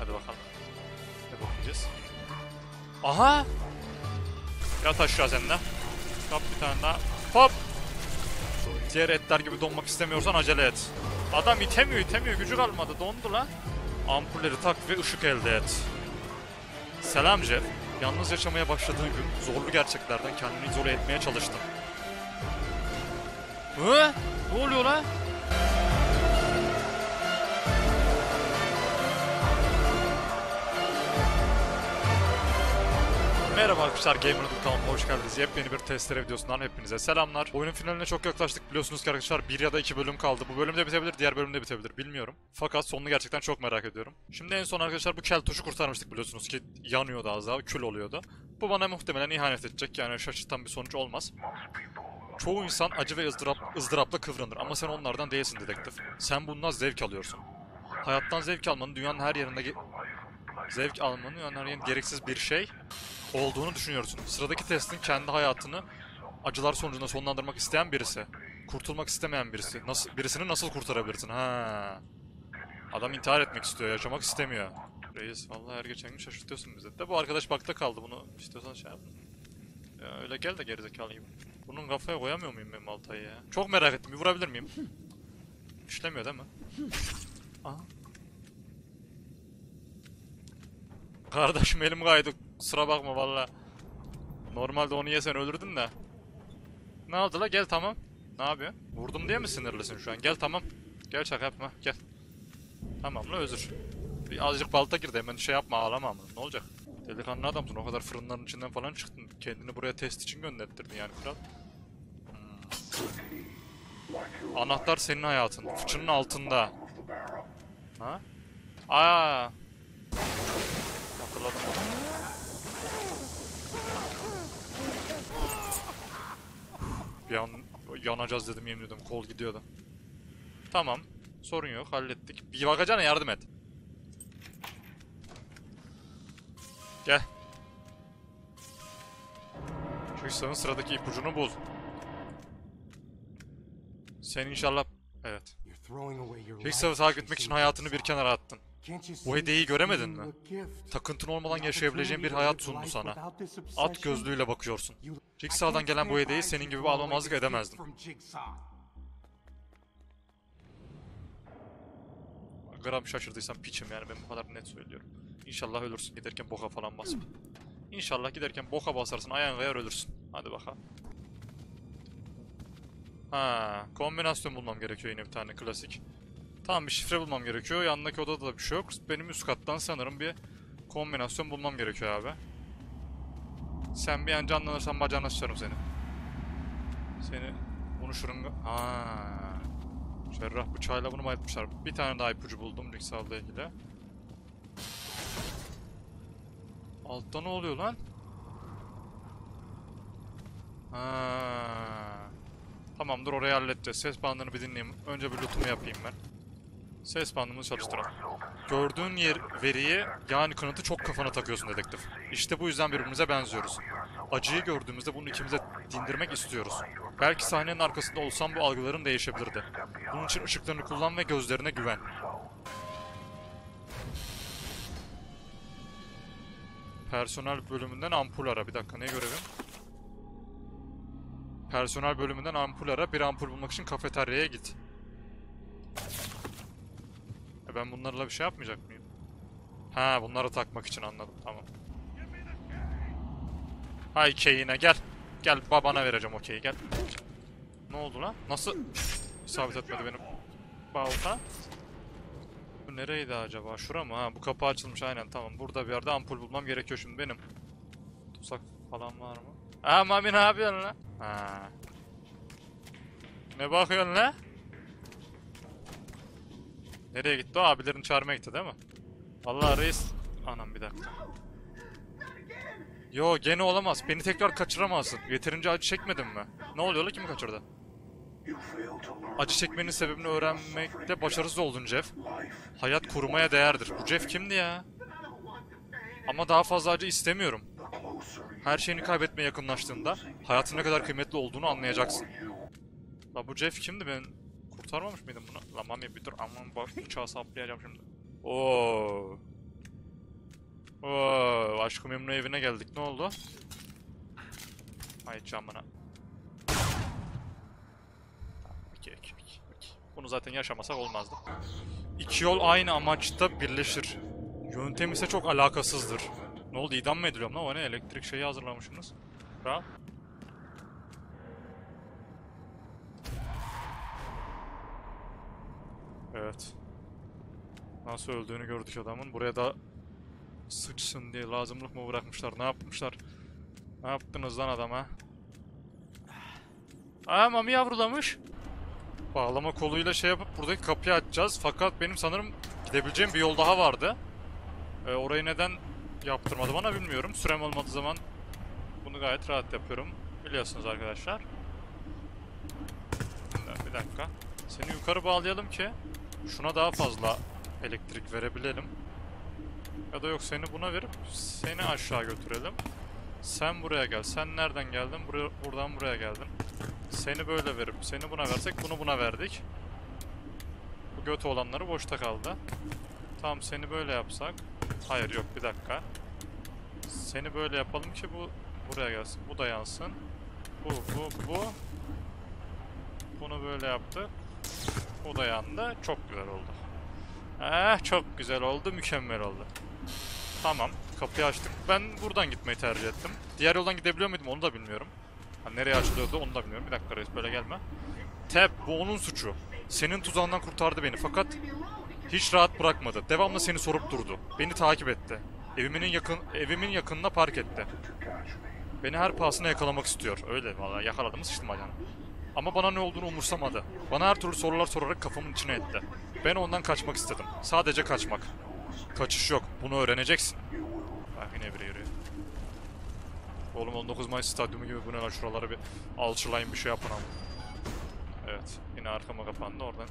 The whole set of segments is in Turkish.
Hadi bakalım. Ne bakacağız? Aha! Yat aşağı sen de. Kap bir tane daha. Hop! Diğer etler gibi donmak istemiyorsan acele et. Adam itemiyor itemiyor gücü kalmadı dondu lan. Ampulleri tak ve ışık elde et. Selam Jeff. Yalnız yaşamaya başladığın gün zorlu gerçeklerden kendini izole etmeye çalıştın. Hı? Ne oluyor lan? Merhaba arkadaşlar Gamer'ın kanalıma hoş geldiniz. Yepyeni bir testere videosundan hepinize selamlar. Oyunun finaline çok yaklaştık biliyorsunuz ki arkadaşlar bir ya da iki bölüm kaldı. Bu bölümde bitebilir, diğer bölümde bitebilir bilmiyorum. Fakat sonunu gerçekten çok merak ediyorum. Şimdi en son arkadaşlar bu keltoşu kurtarmıştık biliyorsunuz ki yanıyordu az daha, kül oluyordu. Bu bana muhtemelen ihanet edecek yani şaşırtan bir sonuç olmaz. Çoğu insan acı ve ızdırap, ızdırapla kıvranır ama sen onlardan değilsin dedektif. Sen bundan zevk alıyorsun. Hayattan zevk almanın dünyanın her yerinde zevk almanın yerinde gereksiz bir şey olduğunu düşünüyorsun. Sıradaki testin kendi hayatını acılar sonucunda sonlandırmak isteyen birisi. Kurtulmak istemeyen birisi. Nasıl birisini nasıl kurtarabilirsin? Ha. Adam intihar etmek istiyor, yaşamak istemiyor. Reis vallahi her geçen gün şaşırtıyorsun bizi. De bu arkadaş bakta kaldı bunu istiyorsan şey yap. Ya öyle gel de gerizekalı gibi. Bunun kafaya koyamıyor muyum ben Malta'yı ya? Çok merak ettim. Bir vurabilir miyim? İşlemiyor değil mi? Aha. Kardeşim elim kaydı. Kusura bakma valla. Normalde onu yesen ölürdün de. Ne oldu la? Gel tamam. Ne yapıyor? Vurdum diye mi sinirlisin şu an? Gel tamam. Gel şaka yapma. Gel. Tamam la özür. Bir azıcık balta girdi hemen şey yapma ağlama ama. Ne olacak? Delikanlı adamsın o kadar fırınların içinden falan çıktın. Kendini buraya test için gönderttirdin yani kral. Hmm. Anahtar senin hayatın. Fıçının altında. Ha? Aa. Hatırladım. Bir an yanacağız dedim yemin ediyorum. Kol gidiyordu. Tamam. Sorun yok. Hallettik. Bir bakacağına yardım et. Gel. Şu İhsan'ın sıradaki ipucunu bul. Sen inşallah... Evet. Pixar'ı takip etmek için hayatını bir kenara attın. Bu hediyeyi göremedin mi? Takıntın olmadan yaşayabileceğin bir hayat sundu sana. At gözlüğüyle bakıyorsun. Jigsaw'dan gelen bu hediyeyi senin gibi almamazlık edemezdim. Gram şaşırdıysam piçim yani ben bu kadar net söylüyorum. İnşallah ölürsün giderken boka falan basıp. İnşallah giderken boka basarsın ayağın kayar ölürsün. Hadi bakalım. Ha, kombinasyon bulmam gerekiyor yine bir tane klasik. Tamam bir şifre bulmam gerekiyor. Yanındaki odada da bir şey yok. Benim üst kattan sanırım bir kombinasyon bulmam gerekiyor abi. Sen bir an canlanırsan bacağına sıçarım seni. Seni bunu şırınga... Ha. Cerrah bıçağıyla bunu bayıltmışlar. Bir tane daha ipucu buldum Riksav'la ilgili. Altta ne oluyor lan? Ha. Tamamdır orayı halledeceğiz. Ses bandını bir dinleyeyim. Önce bir lootumu yapayım ben. Ses bandımızı çalıştıralım. Gördüğün yer veriyi yani kanıtı çok kafana takıyorsun dedektif. İşte bu yüzden birbirimize benziyoruz. Acıyı gördüğümüzde bunu ikimize dindirmek istiyoruz. Belki sahnenin arkasında olsam bu algıların değişebilirdi. Bunun için ışıklarını kullan ve gözlerine güven. Personel bölümünden ampul ara. Bir dakika ne görevim? Personel bölümünden ampul ara. Bir ampul bulmak için kafeteryaya git. E ben bunlarla bir şey yapmayacak mıyım? Ha bunları takmak için anladım tamam. Hay keyine gel. Gel babana vereceğim okeyi gel. Ne oldu lan? Nasıl isabet etmedi benim balta? Bu nereydi acaba? Şura mı? Ha bu kapı açılmış aynen tamam. Burada bir yerde ampul bulmam gerekiyor şimdi benim. Tuzak falan var mı? Aa Mami ne yapıyorsun lan? Ha. Ne bakıyorsun lan? Nereye gitti o? Abilerini çağırmaya gitti değil mi? Vallahi reis... Anam bir dakika. Yo gene olamaz. Beni tekrar kaçıramazsın. Yeterince acı çekmedin mi? Ne oluyor la kimi kaçırdı? Acı çekmenin sebebini öğrenmekte başarısız oldun Jeff. Hayat korumaya değerdir. Bu Jeff kimdi ya? Ama daha fazla acı istemiyorum. Her şeyini kaybetmeye yakınlaştığında hayatın ne kadar kıymetli olduğunu anlayacaksın. La bu Jeff kimdi ben kurtarmamış mıydım bunu? La mami bir dur aman bak bıçağı saplayacağım şimdi. Oo. Oo, aşkı memnu evine geldik. Ne oldu? Ay camına. İki, iki, iki. Bunu zaten yaşamasak olmazdı. İki yol aynı amaçta birleşir. Yöntem ise çok alakasızdır. Ne oldu idam mı ediliyorum lan? O ne? Elektrik şeyi hazırlamışsınız. Kral. Evet. Nasıl öldüğünü gördük adamın. Buraya da sıçsın diye lazımlık mı bırakmışlar? Ne yapmışlar? Ne yaptınız lan adama? Aa mami yavrulamış. Bağlama koluyla şey yapıp buradaki kapıyı açacağız. Fakat benim sanırım gidebileceğim bir yol daha vardı. Ee, orayı neden yaptırmadı bana bilmiyorum. Sürem olmadığı zaman bunu gayet rahat yapıyorum. Biliyorsunuz arkadaşlar. Bir dakika. Seni yukarı bağlayalım ki şuna daha fazla elektrik verebilelim. Ya da yok seni buna verip seni aşağı götürelim. Sen buraya gel. Sen nereden geldin? Buraya, buradan buraya geldin. Seni böyle verip seni buna versek bunu buna verdik. Bu göt olanları boşta kaldı. Tamam seni böyle yapsak. Hayır yok bir dakika. Seni böyle yapalım ki bu buraya gelsin. Bu da yansın. Bu bu bu. Bunu böyle yaptık. Bu da yandı. Çok güzel oldu. Eh çok güzel oldu. Mükemmel oldu. Tamam. Kapıyı açtık. Ben buradan gitmeyi tercih ettim. Diğer yoldan gidebiliyor muydum onu da bilmiyorum. Ha, nereye açılıyordu onu da bilmiyorum. Bir dakika reis böyle gelme. Tep bu onun suçu. Senin tuzağından kurtardı beni fakat hiç rahat bırakmadı. Devamlı seni sorup durdu. Beni takip etti. Evimin yakın evimin yakınına park etti. Beni her pahasına yakalamak istiyor. Öyle vallahi yakaladım sıçtım bacağına. Ama bana ne olduğunu umursamadı. Bana her türlü sorular sorarak kafamın içine etti. Ben ondan kaçmak istedim. Sadece kaçmak. Kaçış yok. Bunu öğreneceksin. Bak yine biri yürüyor. Oğlum 19 Mayıs stadyumu gibi bu ne lan şuraları bir alçılayın bir şey yapın ama. Evet. Yine arkama kapandı oradan.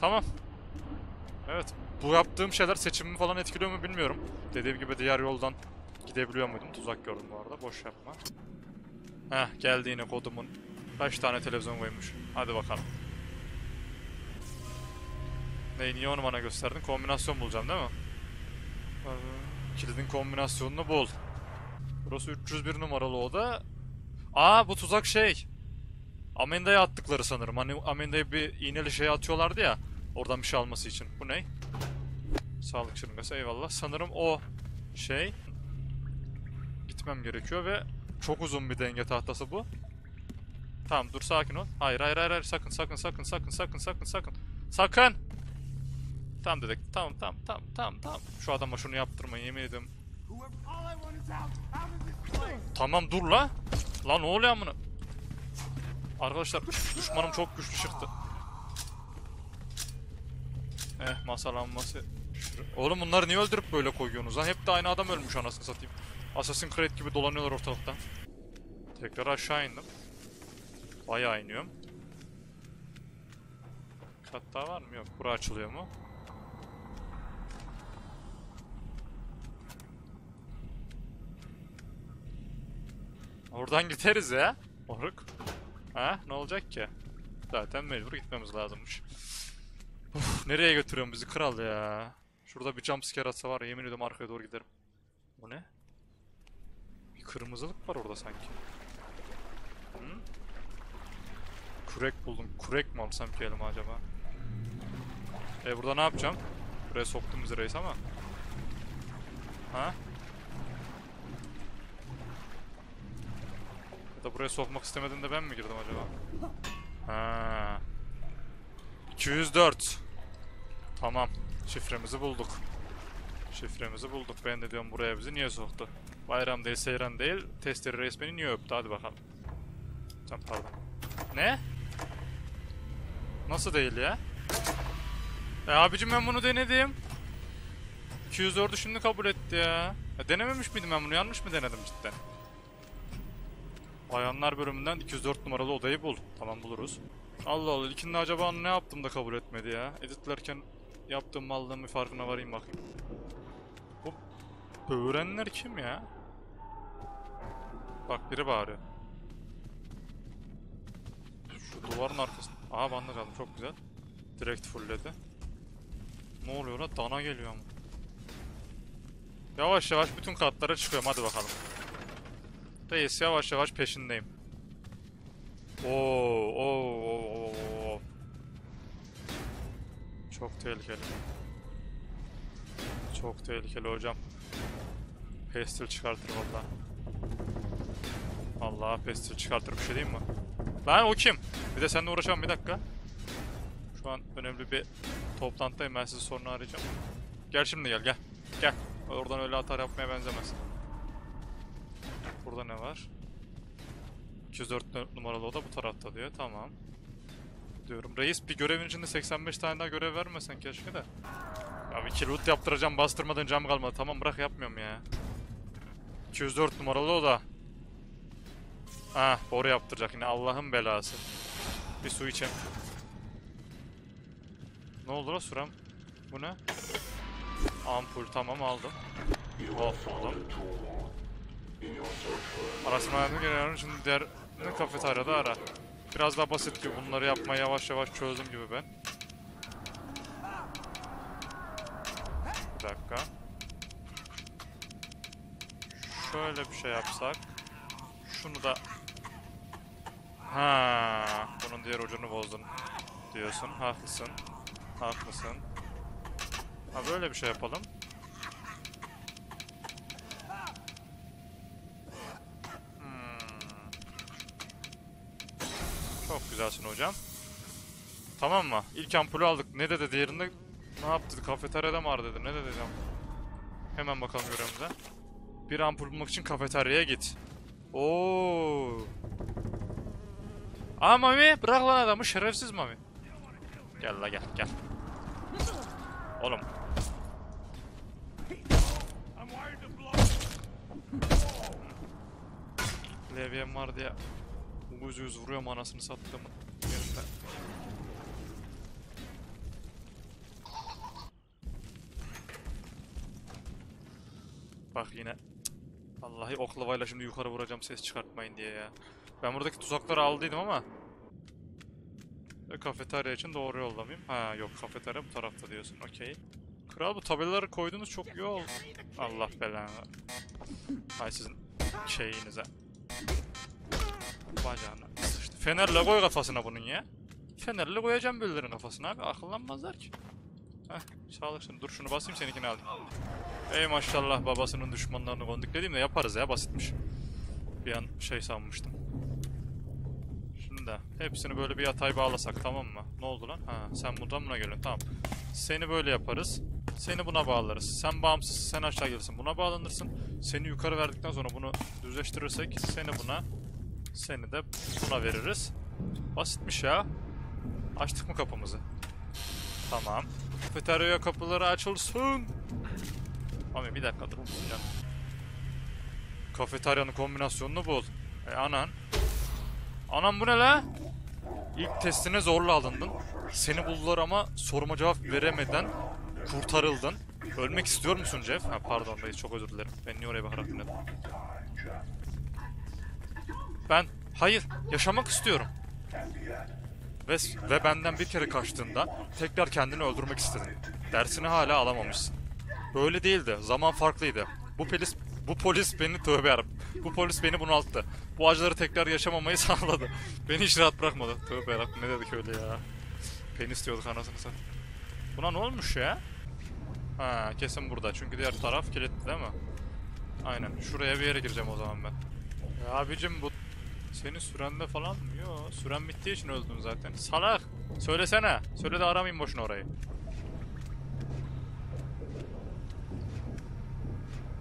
Tamam. Evet. Bu yaptığım şeyler seçimimi falan etkiliyor mu bilmiyorum. Dediğim gibi diğer yoldan gidebiliyor muydum? Tuzak gördüm bu arada. Boş yapma. Heh geldi yine kodumun. Kaç tane televizyon koymuş. Hadi bakalım. Neyi niye onu bana gösterdin? Kombinasyon bulacağım değil mi? Kilidin kombinasyonunu bul. Burası 301 numaralı oda. Aa bu tuzak şey. Amenda'ya attıkları sanırım. Hani Amenda'ya bir iğneli şey atıyorlardı ya. Oradan bir şey alması için. Bu ne? Sağlık şırıngası eyvallah. Sanırım o şey. Gitmem gerekiyor ve çok uzun bir denge tahtası bu. Tamam dur sakin ol. Hayır hayır hayır, hayır. sakın sakın sakın sakın sakın sakın sakın. Sakın. Tamam dedik. Tamam tamam tamam tamam tamam. Şu adama şunu yaptırmayın yemin ediyorum. Tamam dur la. La ne oluyor amına? Arkadaşlar düşmanım çok güçlü çıktı. Eh masalanması. Oğlum bunları niye öldürüp böyle koyuyorsunuz lan? Hep de aynı adam ölmüş anasını satayım. Assassin's Creed gibi dolanıyorlar ortalıkta. Tekrar aşağı indim. Bayağı iniyorum. Kat daha var mı? Yok. Bura açılıyor mu? Oradan gideriz ya. Moruk. Ha? Ne olacak ki? Zaten mecbur gitmemiz lazımmış. Uf, nereye götürüyorsun bizi kral ya? Şurada bir jumpscare atsa var yemin ediyorum arkaya doğru giderim. Bu ne? Bir kırmızılık var orada sanki. Hı? Kurek buldum. Kurek mi alsam ki elime acaba? E burada ne yapacağım? Buraya soktum bizi reis ama. Ha? Ya da buraya sokmak istemedin de ben mi girdim acaba? Ha. 204. Tamam. Şifremizi bulduk. Şifremizi bulduk. Ben de diyorum buraya bizi niye soktu? Bayram değil, seyran değil. Testleri reis beni niye öptü? Hadi bakalım. Sen pardon. Ne? Nasıl değil ya? E abicim ben bunu denedim. 204'ü şimdi kabul etti ya. ya. Denememiş miydim ben bunu? Yanlış mı denedim cidden? Bayanlar bölümünden 204 numaralı odayı bul. Tamam buluruz. Allah Allah ilkinde acaba ne yaptım da kabul etmedi ya. Editlerken yaptığım mallığın bir farkına varayım bakayım. Bu böğrenler kim ya? Bak biri bağırıyor. Şu duvarın arkasında. Aha bandaj aldım çok güzel. Direkt fullledi. Ne oluyor lan? Dana geliyor ama. Yavaş yavaş bütün katlara çıkıyorum hadi bakalım. Reis yavaş yavaş peşindeyim. Oo, oo, oo, oo. Çok tehlikeli. Çok tehlikeli hocam. Pestil çıkartır valla. Allah pestil çıkartır bir şey değil mi? Lan o kim? Bir de seninle uğraşamam bir dakika. Şu an önemli bir toplantıdayım ben sizi sonra arayacağım. Gel şimdi gel gel. Gel. Oradan öyle atar yapmaya benzemez. Burada ne var? 204 numaralı oda bu tarafta diyor. Tamam. Diyorum. Reis bir görevin içinde 85 tane daha görev vermesen keşke de. Ya bir loot yaptıracağım bastırmadan cam kalmadı. Tamam bırak yapmıyorum ya. 204 numaralı oda. Ah boru yaptıracak yine Allah'ın belası. Bir su içeyim. Ne oldu la sürem? Bu ne? Ampul tamam aldım. Oh buldum. Araştırmalarını geliyorum şimdi diğer kafeteryada ara. Biraz daha basit gibi bunları yapmaya yavaş yavaş çözdüm gibi ben. Bir dakika. Şöyle bir şey yapsak. Şunu da... Ha, bunun diğer ucunu bozdun diyorsun. Haklısın. Haklısın. Ha böyle bir şey yapalım. Hmm. Çok güzelsin hocam. Tamam mı? İlk ampulü aldık. Ne dedi diğerinde? Ne yaptı? Kafeteryada mı var dedi. Ne dedi hocam? Hemen bakalım görevimize. Bir ampul bulmak için kafeteryaya git. Oo. Aa Mami bırak lan adamı şerefsiz Mami. Gel la gel gel. Oğlum. Levyen var diye yüz yüz vuruyorum anasını sattım. Yerinde. Bak yine. Vallahi oklavayla şimdi yukarı vuracağım ses çıkartmayın diye ya. Ben buradaki tuzakları aldıydım ama. Ve kafeterya için doğru yolda mıyım? Ha yok kafeterya bu tarafta diyorsun. Okey. Kral bu tabelaları koydunuz çok iyi oldu. Allah belanı. Hay sizin şeyinize. Bacağına sıçtı. Fenerle koy kafasına bunun ya. Fenerle koyacağım birilerinin kafasına abi. Akıllanmazlar ki. Heh sağlık şimdi. Dur şunu basayım seninkini alayım. Ey maşallah babasının düşmanlarını konduk dediğimde yaparız ya basitmiş. Bir an şey sanmıştım. Şimdi de hepsini böyle bir yatay bağlasak tamam mı? Ne oldu lan? Ha sen buradan buna geliyorsun tamam. Seni böyle yaparız. Seni buna bağlarız. Sen bağımsız sen aşağı gelirsin. Buna bağlanırsın. Seni yukarı verdikten sonra bunu düzleştirirsek seni buna seni de buna veririz. Basitmiş ya. Açtık mı kapımızı? Tamam. Kafeterya kapıları açılsın. Abi bir dakika dur ya. Kafeteryanın kombinasyonunu bul. E anan. Anam bu ne la? İlk testine zorla alındın. Seni buldular ama soruma cevap veremeden kurtarıldın. Ölmek istiyor musun Jeff? Ha pardon reis çok özür dilerim. Ben niye oraya bakarak dinledim. Ben hayır yaşamak istiyorum. Ve, ve benden bir kere kaçtığında tekrar kendini öldürmek istedin. Dersini hala alamamışsın. Böyle değildi. Zaman farklıydı. Bu polis bu polis beni tövbe yarabbim. Bu polis beni bunalttı. Bu acıları tekrar yaşamamayı sağladı. Beni hiç rahat bırakmadı. Tövbe yarabbim ne dedik öyle ya. Penis diyorduk anasını satayım. Buna ne olmuş ya? Ha kesin burada. Çünkü diğer taraf kilitli değil mi? Aynen. Şuraya bir yere gireceğim o zaman ben. Ya abicim bu senin sürende falan mı? Yo, süren bittiği için öldüm zaten. Salak! Söylesene. Söyle de aramayayım boşuna orayı.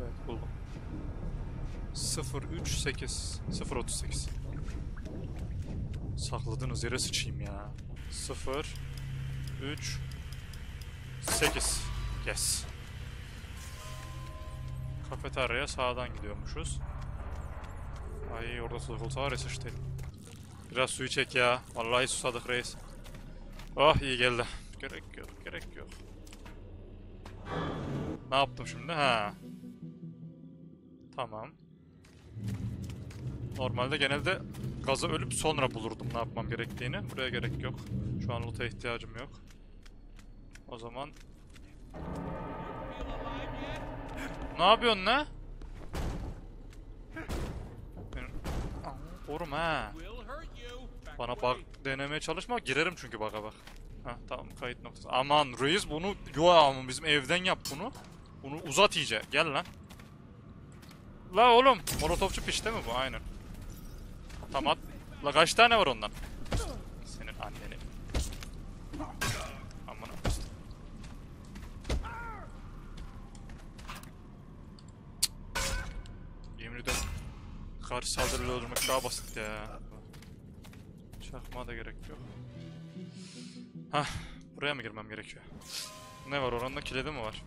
Evet buldum. 038 038 Sakladığınız yere sıçayım ya. 0 3 8 Yes. Kafeteryaya sağdan gidiyormuşuz. Ay orada tutulsa var ya sıçtı. Biraz suyu çek ya. Vallahi susadık reis. Oh iyi geldi. Gerek yok, gerek yok. Ne yaptım şimdi? Ha. Tamam. Normalde genelde gazı ölüp sonra bulurdum ne yapmam gerektiğini. Buraya gerek yok. Şu an loot'a ihtiyacım yok. O zaman... Ne yapıyorsun ne? Benim... Ha. Bana bak denemeye çalışma. Girerim çünkü baka bak. Heh tamam kayıt noktası. Aman reis bunu yo ama bizim evden yap bunu. Bunu uzat iyice. Gel lan. La oğlum. Molotofçu piş değil mi bu? Aynen. Tamam at. La kaç tane var ondan? Senin anneni. Aman Yemin ediyorum. Karşı saldırıyla öldürmek daha basit ya. Çakma da gerek yok. Hah, buraya mı girmem gerekiyor? Ne var oranın kilidi mi var?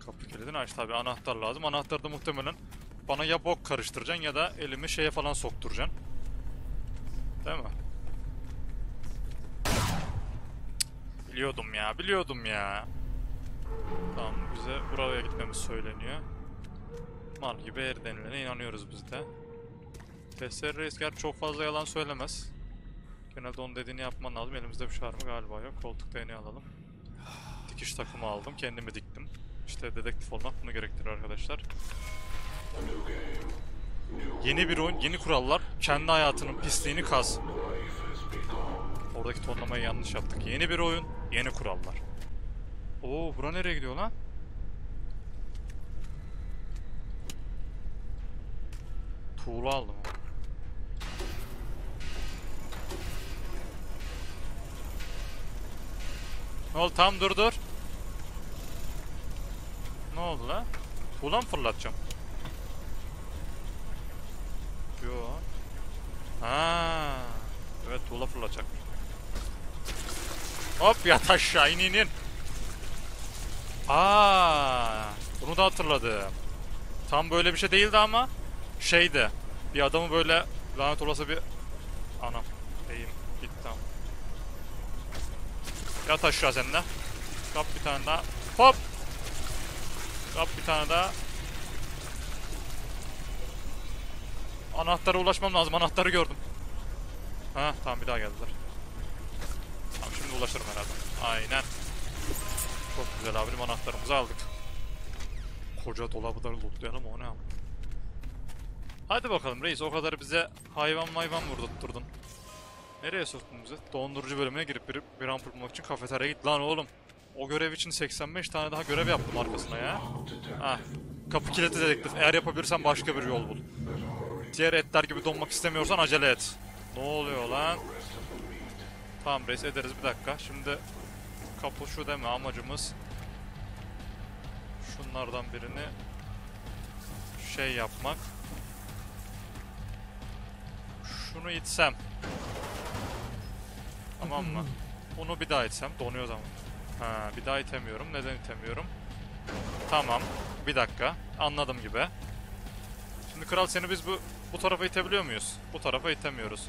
Kapı kilidini aç tabi anahtar lazım. Anahtar da muhtemelen bana ya bok karıştıracaksın ya da elimi şeye falan sokturacaksın. Değil mi? Biliyordum ya, biliyordum ya. Tamam, bize buraya gitmemiz söyleniyor. Mal gibi her denilene inanıyoruz biz de. Testere Reis gerçi çok fazla yalan söylemez. Genelde onun dediğini yapman lazım. Elimizde bir şey var mı? Galiba yok. Koltuk değneği alalım. Dikiş takımı aldım. Kendimi diktim. İşte dedektif olmak bunu gerektirir arkadaşlar. Yeni bir oyun, yeni kurallar. Kendi hayatının pisliğini kaz. Oradaki tonlamayı yanlış yaptık. Yeni bir oyun, yeni kurallar. Oo, bura nereye gidiyor lan? Tuğla aldım. Ne oldu? Tam dur dur. Ne oldu lan? Tuğla mı fırlatacağım? Yo. Ha. Evet tuğla fırlatacak. Hop yat aşağı in in in. Aa, bunu da hatırladım. Tam böyle bir şey değildi ama şeydi. Bir adamı böyle lanet olası bir anam. Eğim gitti tamam. Yat aşağı sen de. Kap bir tane daha. Hop. Kap bir tane daha. Anahtara ulaşmam lazım. Anahtarı gördüm. Ha tamam bir daha geldiler. Tamam şimdi ulaşırım herhalde. Aynen. Çok güzel abim anahtarımızı aldık. Koca dolabı da lootlayalım o ne ama. Hadi bakalım reis o kadar bize hayvan mayvan vurdurtturdun. Nereye soktun bizi? Dondurucu bölümüne girip bir, bir bulmak için kafeteryaya git lan oğlum. O görev için 85 tane daha görev yaptım arkasına ya. Ah. Kapı kilitli dedektif. Eğer yapabilirsen başka bir yol bul. Diğer etler gibi donmak istemiyorsan acele et. Ne oluyor lan? Tamam reis ederiz bir dakika. Şimdi kapı şu deme amacımız. Şunlardan birini şey yapmak. Şunu itsem. Tamam mı? Bunu bir daha itsem. Donuyor zaman. Ha, bir daha itemiyorum. Neden itemiyorum? Tamam. Bir dakika. Anladım gibi. Şimdi kral seni biz bu bu tarafa itebiliyor muyuz? Bu tarafa itemiyoruz.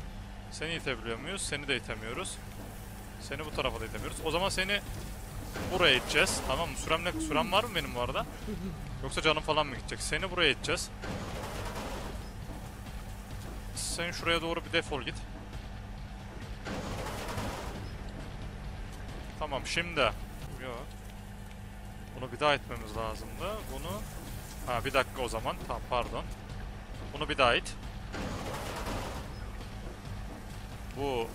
Seni itebiliyor muyuz? Seni de itemiyoruz. Seni bu tarafa da itemiyoruz. O zaman seni buraya iteceğiz. Tamam mı? Sürem, ne, sürem var mı benim bu arada? Yoksa canım falan mı gidecek? Seni buraya iteceğiz. Sen şuraya doğru bir defol git. Tamam şimdi. Yok. Bunu bir daha etmemiz lazımdı. Bunu... Ha bir dakika o zaman. Tamam pardon. Bunu bir daha it. Bu...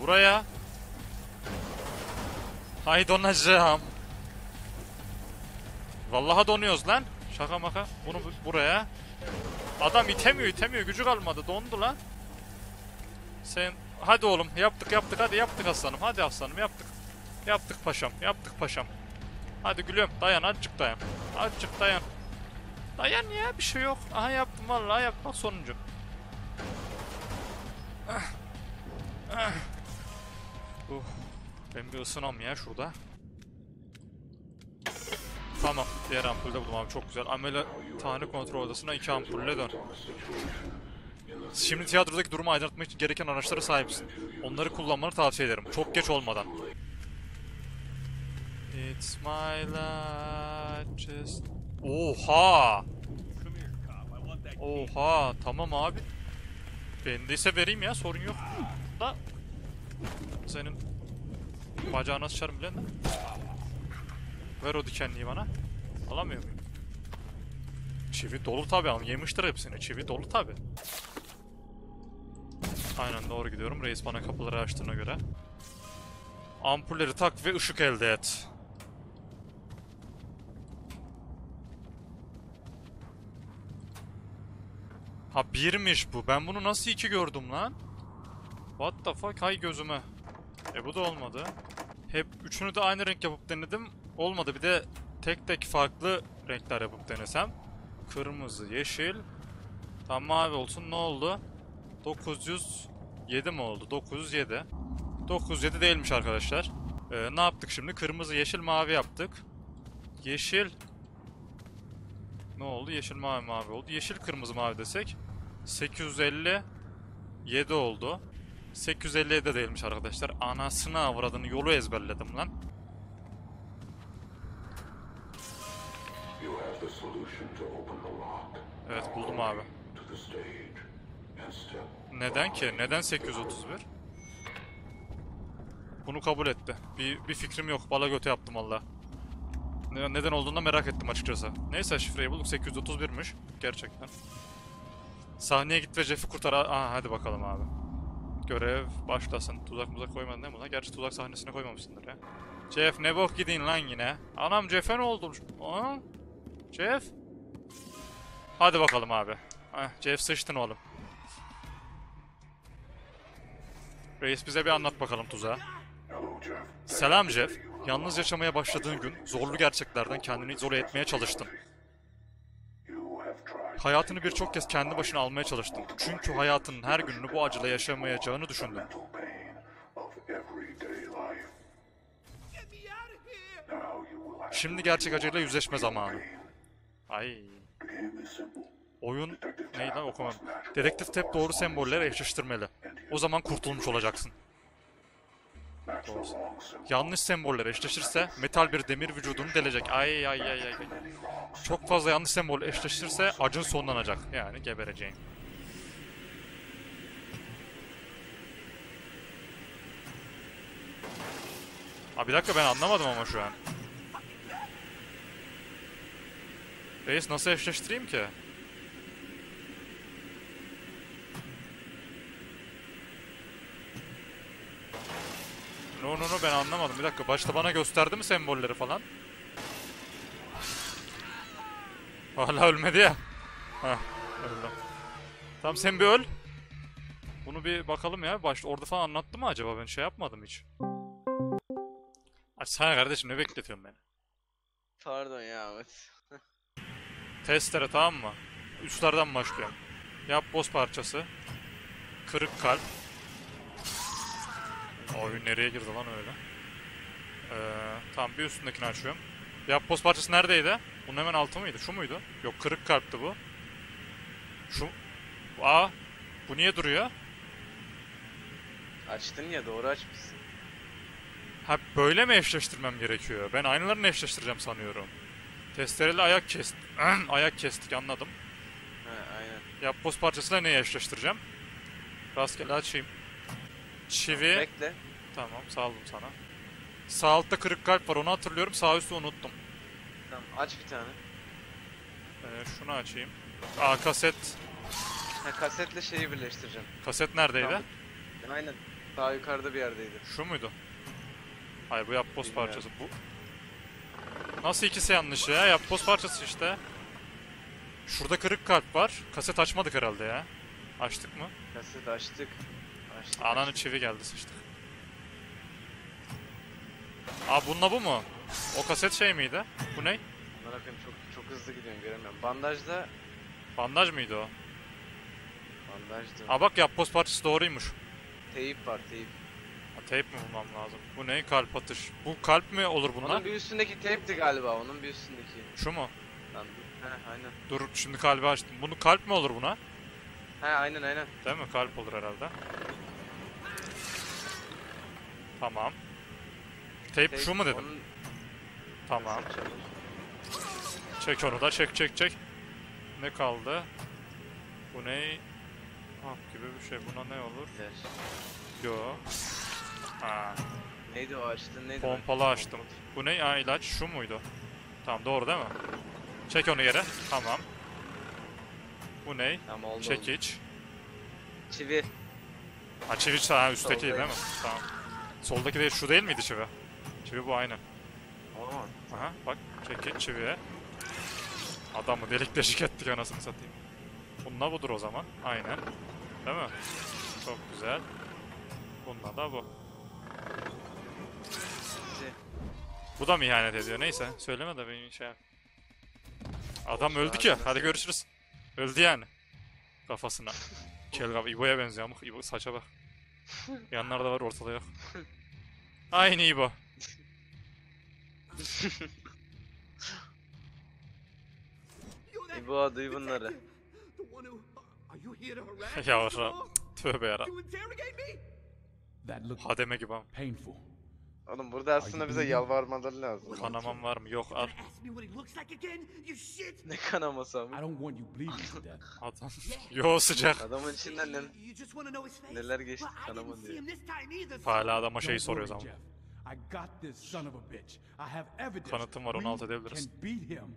Buraya. Hay donacağım. Vallahi donuyoruz lan. Şaka maka. Bunu bu- buraya. Adam itemiyor itemiyor. Gücü kalmadı. Dondu lan. Sen... Hadi oğlum. Yaptık yaptık. Hadi yaptık aslanım. Hadi aslanım yaptık. Yaptık paşam. Yaptık paşam. Hadi gülüm. Dayan azıcık dayan. Azıcık dayan. Dayan ya bir şey yok. Aha yaptım vallahi yaptım. Bak sonuncu. Ah. Ah. Uh. Ben bir ısınam ya şurada. Tamam. Diğer ampulde buldum abi çok güzel. Ameliyathane kontrol odasına iki ampulle dön. Şimdi tiyatrodaki durumu aydınlatmak için gereken araçlara sahipsin. Onları kullanmanı tavsiye ederim. Çok geç olmadan. It's my largest... Oha! Oha! Tamam abi. Bendeyse vereyim ya sorun yok. Da senin bacağına sıçarım bile de. Ver o dikenliği bana. Alamıyor muyum? Çivi dolu tabi al. Yemiştir hepsini. Çivi dolu tabi. Aynen doğru gidiyorum. Reis bana kapıları açtığına göre. Ampulleri tak ve ışık elde et. Ha birmiş bu. Ben bunu nasıl iki gördüm lan? What the fuck? Hay gözüme. E bu da olmadı. Hep üçünü de aynı renk yapıp denedim. Olmadı. Bir de tek tek farklı renkler yapıp denesem. Kırmızı, yeşil. Tam mavi olsun. Ne oldu? 907 mi oldu? 907. 907 değilmiş arkadaşlar. Ee, ne yaptık şimdi? Kırmızı, yeşil, mavi yaptık. Yeşil. Ne oldu? Yeşil, mavi, mavi oldu. Yeşil, kırmızı, mavi desek. 850 7 oldu. 857 de değilmiş arkadaşlar. Anasını avradını yolu ezberledim lan. Evet buldum abi. Neden ki? Neden 831? Bunu kabul etti. Bir, bir fikrim yok. Bala götü yaptım valla. Ne- Neden olduğunu merak ettim açıkçası. Neyse şifreyi bulduk. 831'miş. Gerçekten. Sahneye git ve Jeff'i kurtar. Aa hadi bakalım abi. Görev başlasın. Tuzak muzak koymadın değil mi lan? Gerçi tuzak sahnesine koymamışsındır ya. Jeff ne bok gidin lan yine. Anam Jeff'e ne oldu? Aa? Jeff? Hadi bakalım abi. Heh, Jeff sıçtın oğlum. Reis bize bir anlat bakalım tuzağı. Selam Jeff. Yalnız yaşamaya başladığın gün zorlu gerçeklerden kendini izole etmeye çalıştın. Hayatını birçok kez kendi başına almaya çalıştın. Çünkü hayatının her gününü bu acıyla yaşamayacağını düşündün. Şimdi gerçek acıyla yüzleşme zamanı. Ay. Oyun neydi lan okumadım. Dedektif Tep doğru sembolleri eşleştirmeli. O zaman kurtulmuş olacaksın. Symbol. Yanlış semboller eşleşirse metal bir demir vücudunu delecek. Ay ay ay ay. Çok fazla yanlış sembol eşleşirse acın sonlanacak. Yani gebereceğin. Abi bir dakika ben anlamadım ama şu an. Reis nasıl eşleştireyim ki? No no no ben anlamadım. Bir dakika başta bana gösterdi mi sembolleri falan? Hala ölmedi ya. Heh öldüm. Tamam sen bir öl. Bunu bir bakalım ya. Başta orada falan anlattı mı acaba? Ben şey yapmadım hiç. Açsana kardeşim ne bekletiyorsun beni? Pardon ya Ahmet. Testere tamam mı? Üstlerden başlıyorum. Yap boss parçası. Kırık kalp. Oy nereye girdi lan öyle? Ee, tamam bir üstündekini açıyorum. Yap boss parçası neredeydi? Bunun hemen altı mıydı? Şu muydu? Yok kırık kalpti bu. Şu... Aa! Bu niye duruyor? Açtın ya doğru açmışsın. Ha böyle mi eşleştirmem gerekiyor? Ben aynılarını eşleştireceğim sanıyorum. Testereyle ayak kestik. ayak kestik anladım. Ha aynen. Yap boss parçasıyla neyi eşleştireceğim? Rastgele açayım. Çivi. Bekle. Tamam saldım sana. Sağ altta kırık kalp var onu hatırlıyorum. Sağ üstü unuttum. Tamam aç bir tane. Ee, şunu açayım. Aa kaset. Ha kasetle şeyi birleştireceğim. Kaset neredeydi? Tamam. Aynen. Daha yukarıda bir yerdeydi. Şu muydu? Hayır bu yapboz Bilmiyorum. parçası. Bu. Nasıl ikisi yanlış ya? Yapboz parçası işte. Şurada kırık kalp var. Kaset açmadık herhalde ya. Açtık mı? Kaset açtık. Açtık. Ananı açtık. çivi geldi sıçtık. Aa bununla bu mu? O kaset şey miydi? Bu ne? Koyayım çok çok hızlı gidiyorum göremiyorum. Bandajda Bandaj mıydı o? bandajdı. Aa bak yapboz parçası doğruymuş. Teyip var teyip. Ha, tape mi bulmam lazım? Bu ne? Kalp atış. Bu kalp mi olur bunlar? Onun bir üstündeki teypti galiba. Onun bir üstündeki. Şu mu? Lan he aynen. Dur şimdi kalbi açtım. Bunu kalp mi olur buna? He aynen aynen. Değil mi? Kalp olur herhalde. Tamam. Tape şu mu dedim? onun Tamam. Çek onu da çek çek çek. Ne kaldı? Bu ne? Hap gibi bir şey. Buna ne olur? Yo. Ha. Neydi o açtın neydi? Pompalı açtım. Bu ne? Aa ilaç şu muydu? Tamam doğru değil mi? Çek onu yere. Tamam. Bu ne? Tamam oldu oldu. Çekiç. Çivi. Ha çivi ha üstteki değil mi? Tamam. Soldaki de şu değil miydi çivi? Çivi bu aynen. Tamam. Aha bak çekiç çiviye. Adamı delik deşik ettik anasını satayım. Bununla budur o zaman. Aynen. Değil mi? Çok güzel. Bununla da bu. Bu da mı ihanet ediyor? Neyse. Söyleme de benim şey yap. Adam öldü ki. Hadi görüşürüz. Öldü yani. Kafasına. Kel kafa. İbo'ya benziyor amık. İbo saça bak. Yanlarda var ortada yok. Aynı İbo. İbo duy bunları. The one who are you here to harass Ya me Ra- so long? Tövbe yara. Hademe gibi ama. Oğlum burada aslında bize yalvarmaları lazım. Kanamam var mı? Yok al. Ne kanaması abi? Adam. Yo sıcak. Adamın içinden ne? Neler geçti kanama diye. Hala adama şeyi soruyoruz ama. Jeff. I got this son of a bitch. I have evidence. Kanıtım var, onu We alt edebiliriz. Can beat him.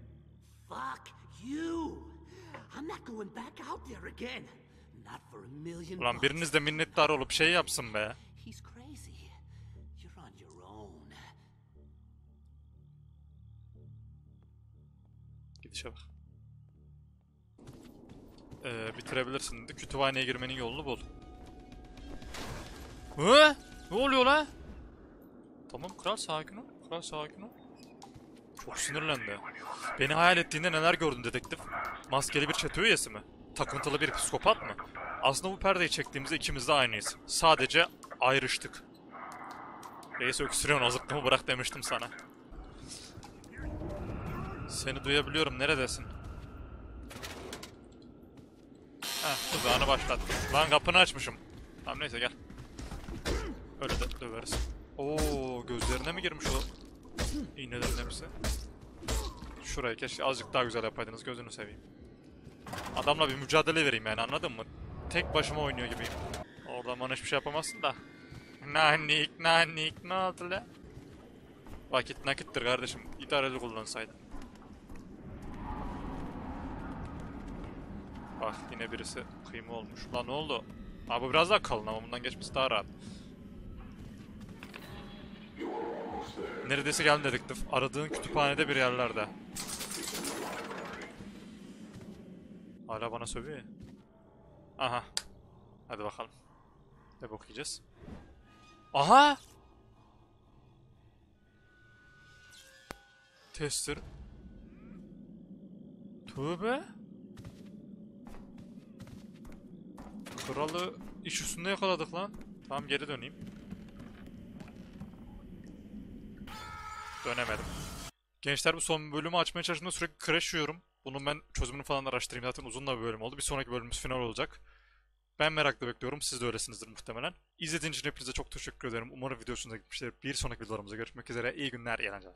Fuck you! I'm not going back out there again. Not for a million Ulan biriniz de minnettar olup şey yapsın be. Gidişe bak. Ee, bitirebilirsin dedi. Kütüphaneye girmenin yolunu bul. Hı? Ne oluyor la? Tamam kral sakin ol. Kral sakin ol. Çok sinirlendi. Beni hayal ettiğinde neler gördün dedektif? Maskeli bir çete üyesi mi? Takıntılı bir psikopat mı? Aslında bu perdeyi çektiğimizde ikimiz de aynıyız. Sadece ayrıştık. Reis öksürüyorsun o zıkkımı bırak demiştim sana. Seni duyabiliyorum. Neredesin? Heh, tuzağını başlattım. Lan kapını açmışım. Tamam neyse gel. Öyle de döveriz. Oo gözlerine mi girmiş o iğnelerin hepsi? Şurayı keşke azıcık daha güzel yapaydınız gözünü seveyim. Adamla bir mücadele vereyim yani anladın mı? Tek başıma oynuyor gibiyim. Orada bana hiçbir şey yapamazsın da. Nanik nanik ne oldu la? Vakit nakittir kardeşim. İdareli kullansaydın. Bak yine birisi kıyma olmuş. Lan ne oldu? Abi biraz daha kalın ama bundan geçmesi daha rahat. Neredeyse geldin dedektif. Aradığın kütüphanede bir yerlerde. Hala bana sövüyor ya. Aha. Hadi bakalım. Ne bakacağız? Aha! Tester. Tövbe. Kralı iş üstünde yakaladık lan. Tamam geri döneyim. Dönemedim. Gençler bu son bölümü açmaya çalıştığımda sürekli crash yiyorum. Bunun ben çözümünü falan araştırayım. Zaten uzun da bir bölüm oldu. Bir sonraki bölümümüz final olacak. Ben merakla bekliyorum. Siz de öylesinizdir muhtemelen. İzlediğiniz için hepinize çok teşekkür ederim. Umarım video hoşunuza gitmiştir. Bir sonraki videolarımızda görüşmek üzere. İyi günler, eğlenceler.